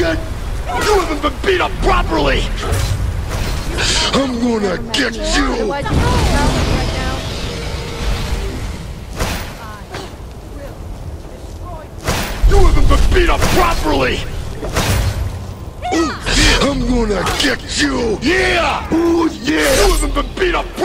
faggot! You haven't been beat up properly! I'm gonna get you! You haven't been beat up properly! I'm gonna get you! Yeah! Ooh yeah! You haven't been beat up!